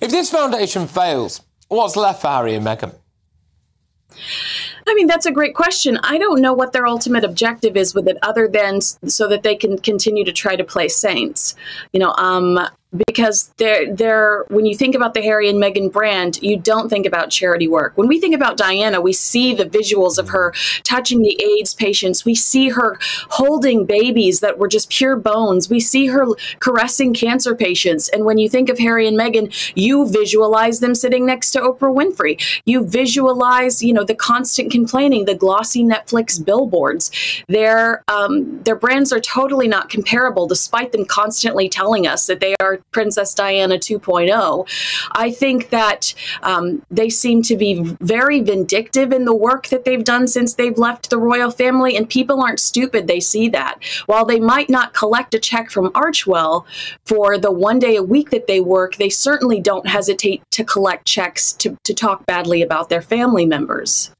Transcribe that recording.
If this foundation fails, what's left for Harry and Meghan? I mean, that's a great question. I don't know what their ultimate objective is with it, other than so that they can continue to try to play saints. You know, um, because they're, they're when you think about the Harry and Meghan brand, you don't think about charity work. When we think about Diana, we see the visuals of her touching the AIDS patients. We see her holding babies that were just pure bones. We see her caressing cancer patients. And when you think of Harry and Meghan, you visualize them sitting next to Oprah Winfrey. You visualize, you know, the constant complaining, the glossy Netflix billboards. Their um, their brands are totally not comparable, despite them constantly telling us that they are Princess Diana 2.0. I think that um, they seem to be very vindictive in the work that they've done since they've left the royal family, and people aren't stupid. They see that. While they might not collect a check from Archewell for the one day a week that they work, they certainly don't hesitate to collect checks to, to talk badly about their family members.